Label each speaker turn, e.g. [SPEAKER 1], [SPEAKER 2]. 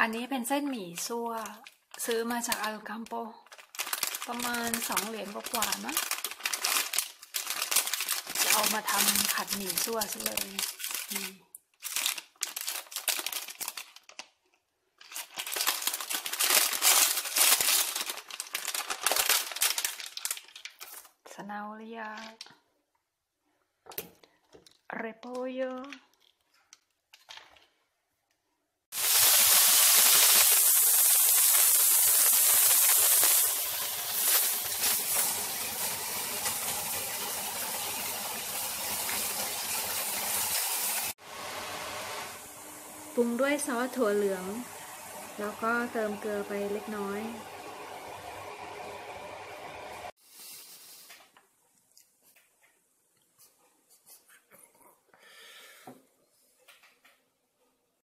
[SPEAKER 1] อันนี้เป็นเส้นหมี่ซั่วซื้อมาจากอัลกัมโป ประมาณสองเหรียญกว่าๆมั้งจะเอามาทำผัดหมี่ซั่วซะเลยซานาโอเรีย ปรุงด้วยซอสถั่วเหลือง แล้วก็เติมเกลือไปเล็กน้อย